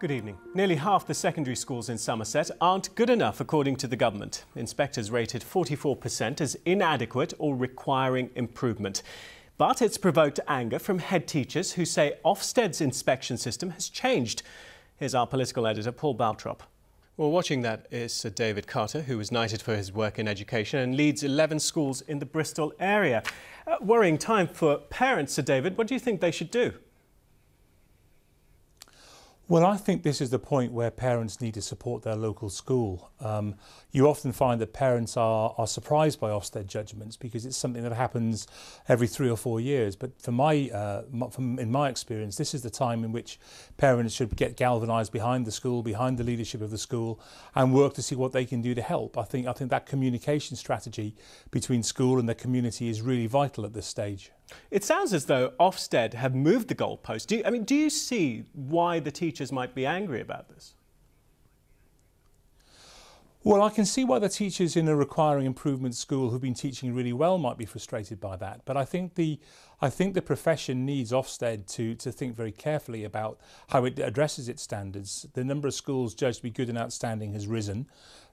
Good evening. Nearly half the secondary schools in Somerset aren't good enough, according to the government. Inspectors rated 44% as inadequate or requiring improvement. But it's provoked anger from head teachers who say Ofsted's inspection system has changed. Here's our political editor, Paul Barltrop. Well, watching that is Sir David Carter, who was knighted for his work in education and leads 11 schools in the Bristol area. Uh, worrying time for parents, Sir David. What do you think they should do? Well, I think this is the point where parents need to support their local school. Um, you often find that parents are, are surprised by Ofsted judgments because it's something that happens every three or four years. But for my, uh, from, in my experience, this is the time in which parents should get galvanised behind the school, behind the leadership of the school, and work to see what they can do to help. I think, I think that communication strategy between school and the community is really vital at this stage. It sounds as though Ofsted have moved the goalpost. Do you, I mean, do you see why the teachers might be angry about this? Well, I can see why the teachers in a requiring improvement school who've been teaching really well might be frustrated by that. But I think the I think the profession needs Ofsted to to think very carefully about how it addresses its standards. The number of schools judged to be good and outstanding has risen.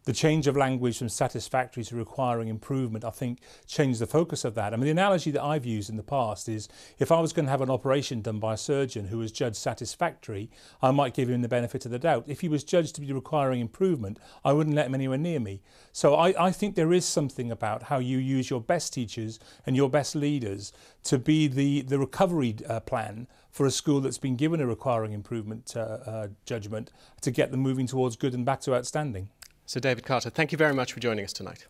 The change of language from satisfactory to requiring improvement, I think, changed the focus of that. I mean, the analogy that I've used in the past is if I was going to have an operation done by a surgeon who was judged satisfactory, I might give him the benefit of the doubt. If he was judged to be requiring improvement, I wouldn't let him anywhere near me. So I, I think there is something about how you use your best teachers and your best leaders to be the, the recovery uh, plan for a school that's been given a requiring improvement uh, uh, judgment to get them moving towards good and back to outstanding. Sir David Carter, thank you very much for joining us tonight.